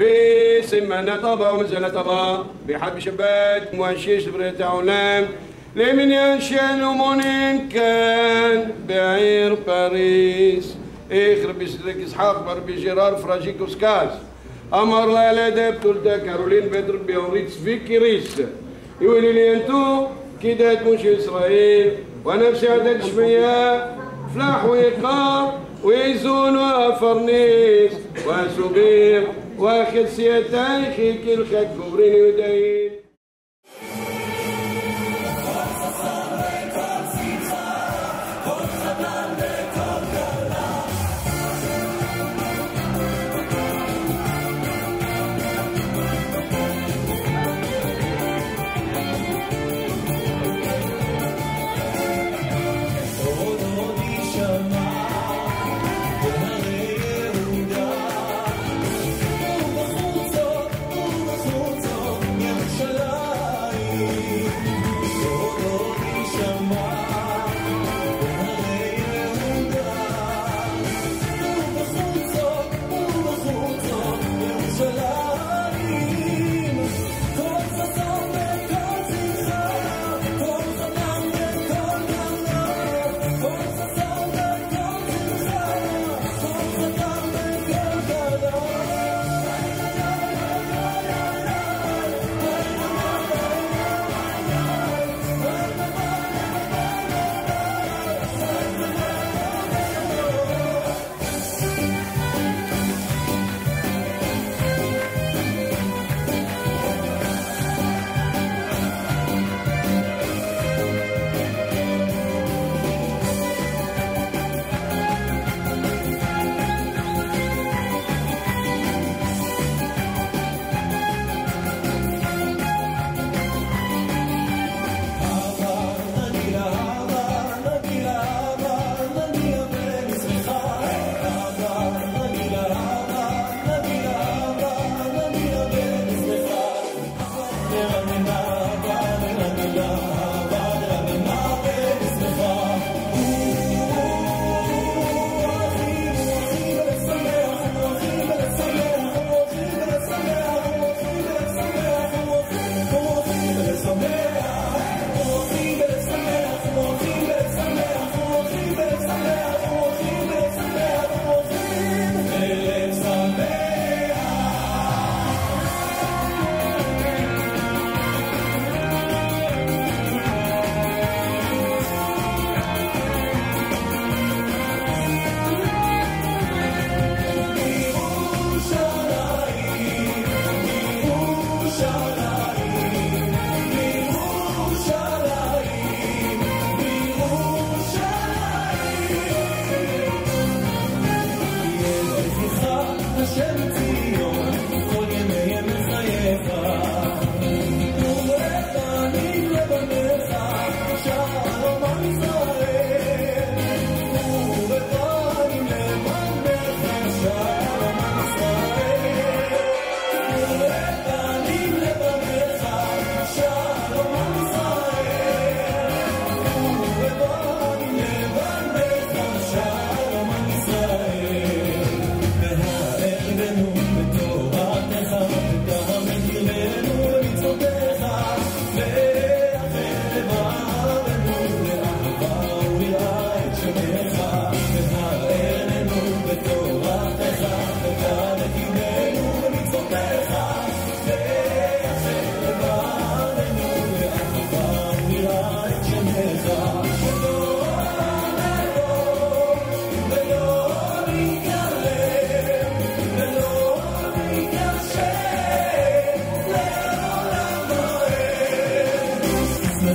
بسمانة طبا ومزالة طبا بحب شبات موانشيش بريت عولام لمن ينشان ومونين كان بعير باريس. إخر بسلك إسحاق بربي جيرار فراجيكوس كاس أمر لا لا دابتول دا كارولين بدر بيوريتس فيكيريس يولي لي أنتو كيدات مش إسرائيل. ونفسي عدد شوية. فلاح ويقار. ويزون وفرنيس وسبير واخد سيتايخي كل خد كبرين ودين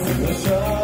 Let's go.